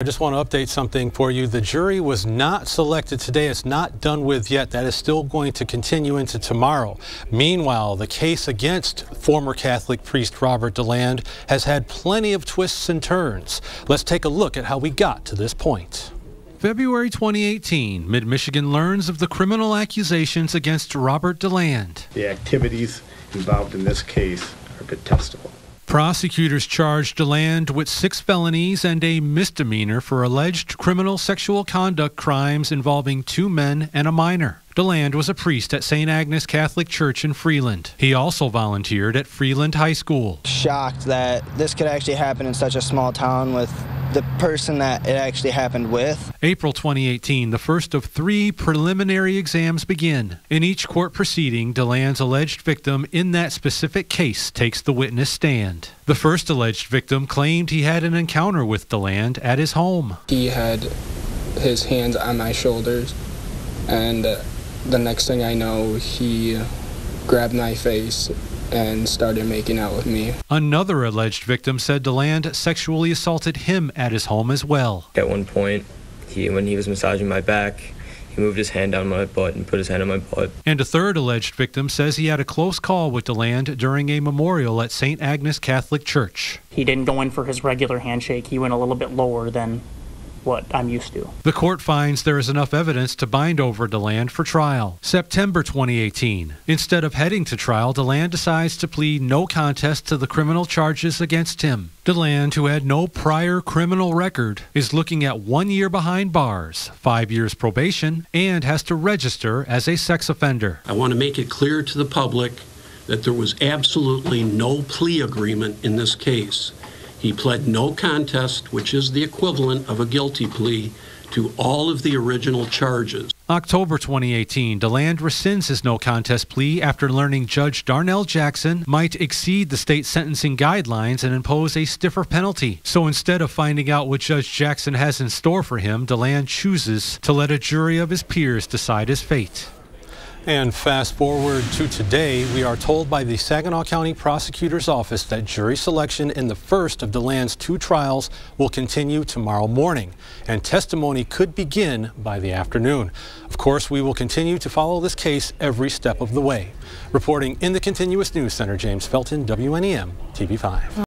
I just want to update something for you. The jury was not selected today. It's not done with yet. That is still going to continue into tomorrow. Meanwhile, the case against former Catholic priest Robert DeLand has had plenty of twists and turns. Let's take a look at how we got to this point. February 2018, Mid Michigan learns of the criminal accusations against Robert DeLand. The activities involved in this case are detestable. Prosecutors charged DeLand with six felonies and a misdemeanor for alleged criminal sexual conduct crimes involving two men and a minor. DeLand was a priest at St. Agnes Catholic Church in Freeland. He also volunteered at Freeland High School. Shocked that this could actually happen in such a small town with the person that it actually happened with. April 2018, the first of three preliminary exams begin. In each court proceeding, DeLand's alleged victim in that specific case takes the witness stand. The first alleged victim claimed he had an encounter with DeLand at his home. He had his hands on my shoulders, and the next thing I know, he grabbed my face and started making out with me. Another alleged victim said DeLand sexually assaulted him at his home as well. At one point, he when he was massaging my back, he moved his hand down my butt and put his hand on my butt. And a third alleged victim says he had a close call with DeLand during a memorial at St. Agnes Catholic Church. He didn't go in for his regular handshake. He went a little bit lower than what I'm used to. The court finds there is enough evidence to bind over DeLand for trial. September 2018. Instead of heading to trial, DeLand decides to plead no contest to the criminal charges against him. DeLand, who had no prior criminal record, is looking at one year behind bars, five years probation, and has to register as a sex offender. I want to make it clear to the public that there was absolutely no plea agreement in this case. He pled no contest, which is the equivalent of a guilty plea, to all of the original charges. October 2018, DeLand rescinds his no contest plea after learning Judge Darnell Jackson might exceed the state sentencing guidelines and impose a stiffer penalty. So instead of finding out what Judge Jackson has in store for him, DeLand chooses to let a jury of his peers decide his fate. And fast forward to today, we are told by the Saginaw County Prosecutor's Office that jury selection in the first of DeLand's two trials will continue tomorrow morning, and testimony could begin by the afternoon. Of course, we will continue to follow this case every step of the way. Reporting in the Continuous News Center, James Felton, WNEM TV 5.